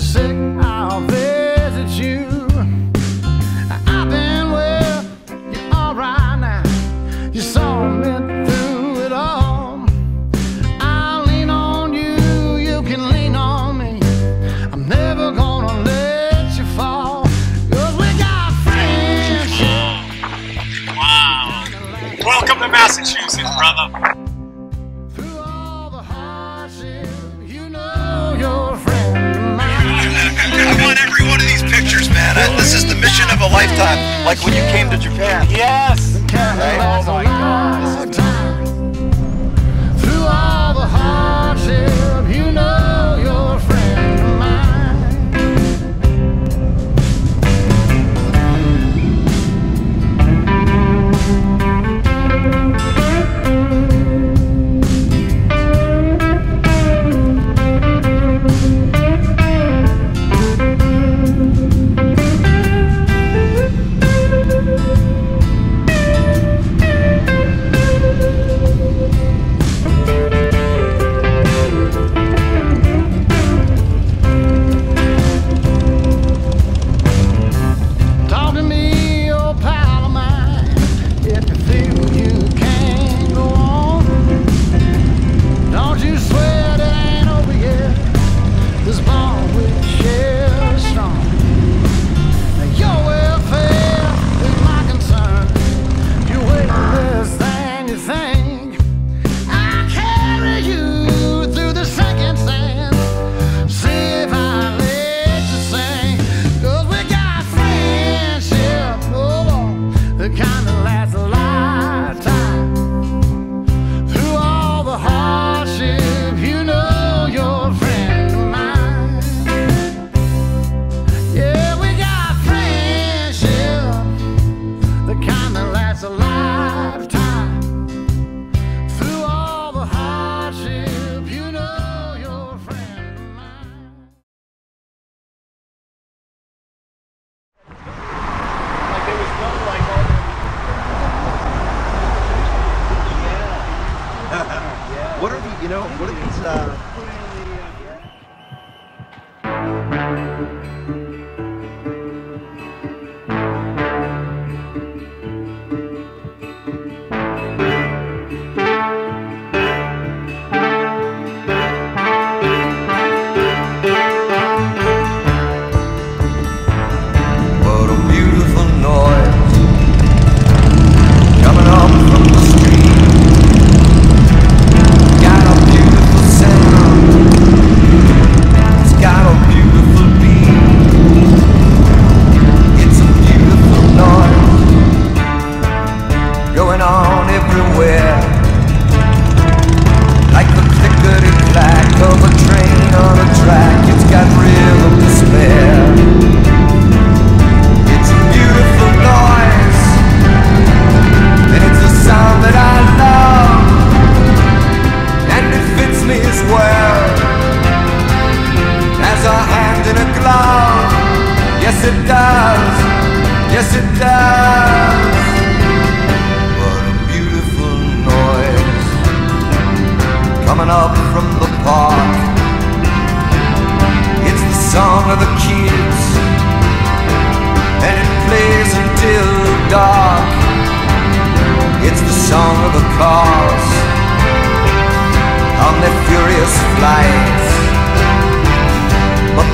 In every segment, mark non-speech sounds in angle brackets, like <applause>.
you're sick, I'll visit you. I've been well, you're alright now. You saw me through it all. I'll lean on you, you can lean on me. I'm never gonna let you fall. Cause we got. Wow. Welcome to Massachusetts, brother. lifetime, like when you came to Japan. Yes. Right? Oh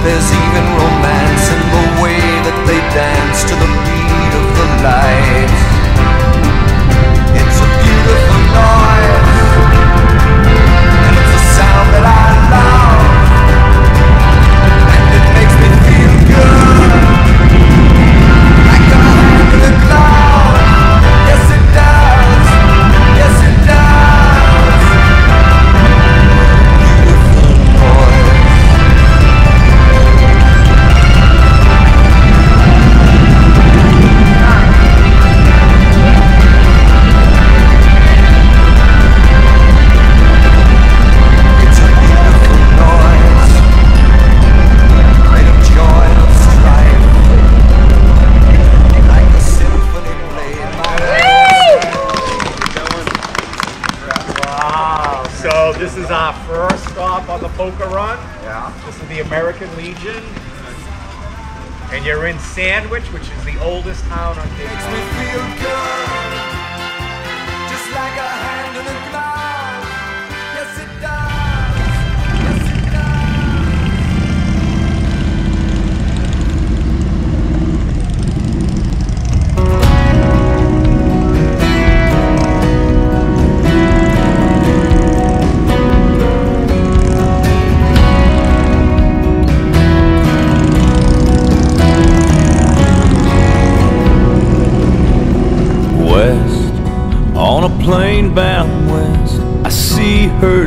there's even romance. And you're in Sandwich, which is the oldest town on Cape Cod.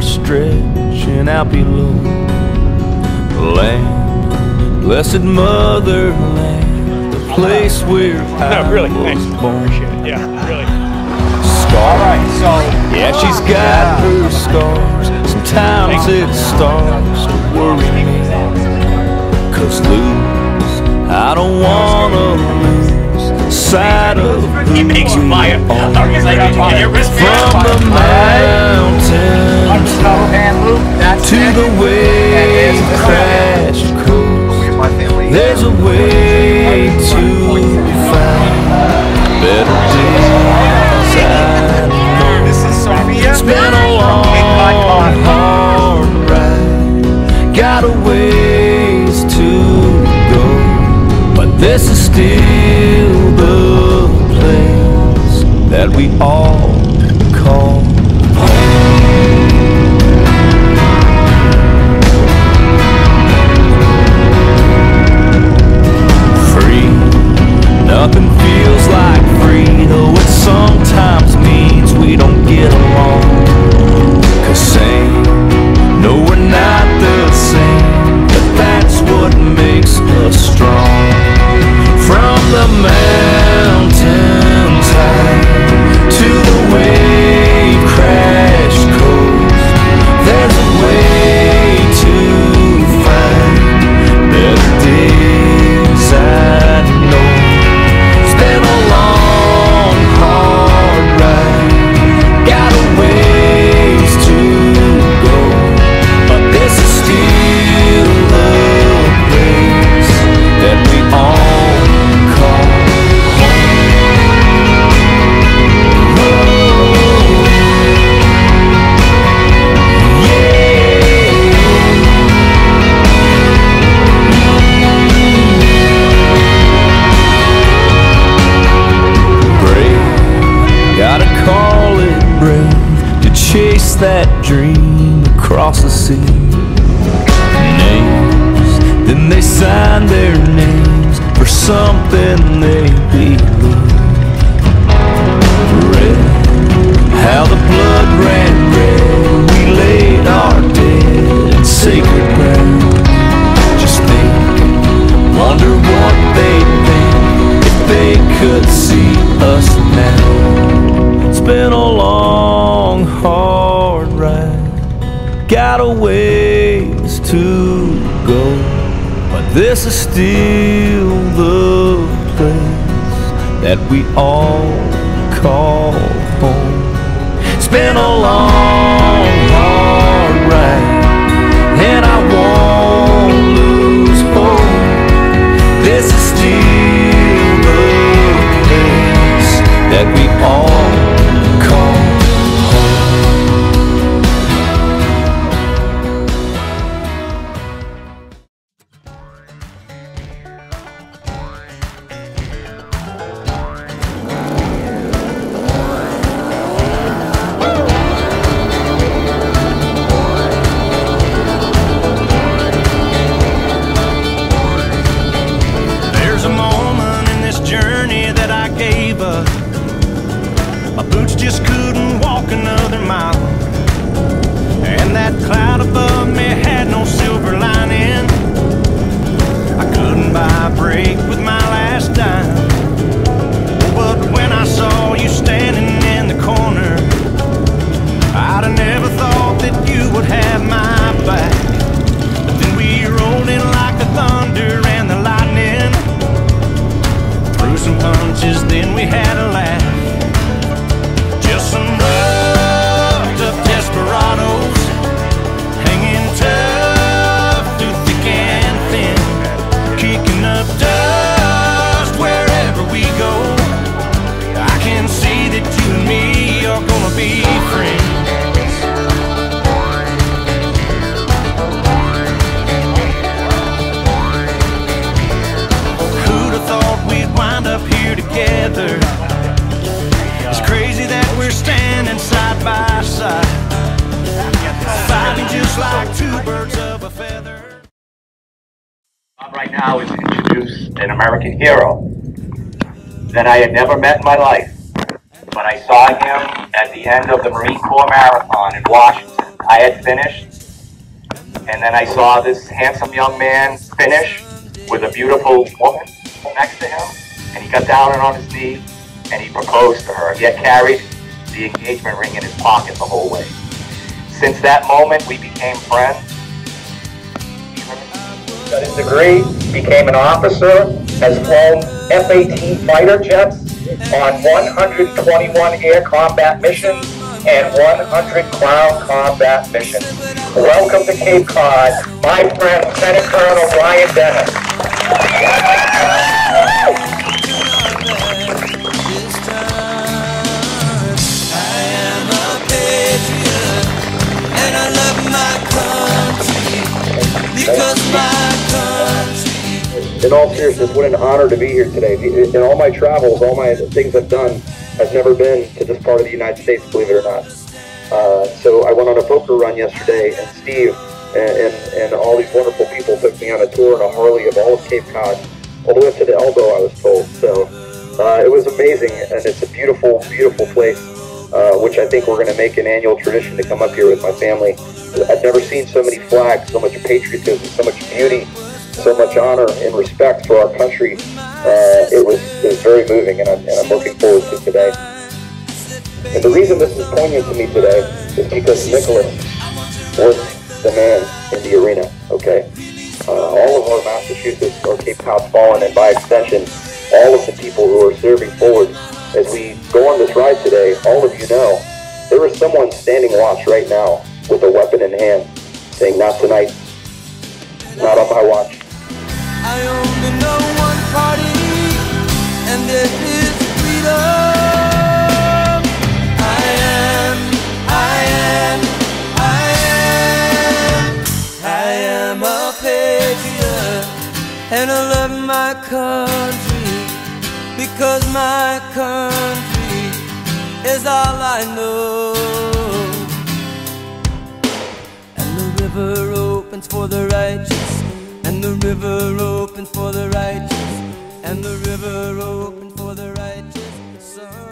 stretching out below. Land, blessed motherland, the place where <laughs> no, really, was thanks. born. Yeah, really. Scar. All right, so yeah, she's got yeah. her scars. Sometimes it starts to worry me, cause lose, I don't wanna lose side of He makes you buy it. From the mountain to the way crashed coast. There's a way to find better days. This is Sophia. It's been a long, hard ride. Got a ways to go, but this is still the place that we all dream across the sea. Names, then they sign their names for something they believe. This is still the place that we all call home. It's been a long, hard ride, and I won't lose hope. This is still the place that we all hero that I had never met in my life. When I saw him at the end of the Marine Corps Marathon in Washington. I had finished, and then I saw this handsome young man finish with a beautiful woman next to him, and he got down and on his knee, and he proposed to her. He had carried the engagement ring in his pocket the whole way. Since that moment, we became friends got his degree, became an officer, has flown F-18 fighter jets on 121 air combat missions and 100 ground combat missions. Welcome to Cape Cod, my friend Lieutenant Colonel Brian Dennis. In all seriousness, what an honor to be here today. In all my travels, all my things I've done, I've never been to this part of the United States, believe it or not. Uh, so I went on a poker run yesterday, and Steve and, and, and all these wonderful people took me on a tour in a Harley of all of Cape Cod, all the way up to the elbow, I was told. So uh, it was amazing, and it's a beautiful, beautiful place, uh, which I think we're going to make an annual tradition to come up here with my family. I've never seen so many flags, so much patriotism, so much beauty, so much honor and respect for our country. Uh, it was it was very moving, and I'm, and I'm looking forward to today. And the reason this is poignant to me today is because Nicholas was the man in the arena. Okay, uh, all of our Massachusetts or Cape Cod Fallen, and by extension, all of the people who are serving forward as we go on this ride today. All of you know there is someone standing watch right now with a weapon in hand, saying, "Not tonight, not on my watch." And it is freedom. I am, I am, I am, I am a patriot, and I love my country because my country is all I know. And the river opens for the righteous, and the river opens for the righteous, and the river opens for the righteous.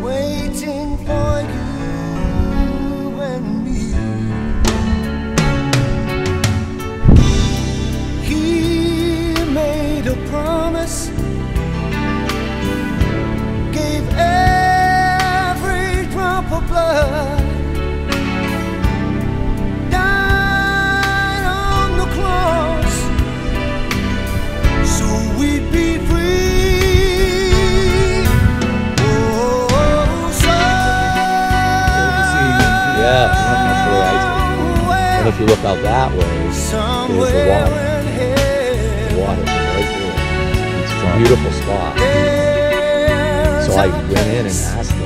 Waiting for you and me. He made a promise gave every drop of blood, you look out that way, there's the somewhere water. in The water right there. It's a beautiful spot. So I went in and asked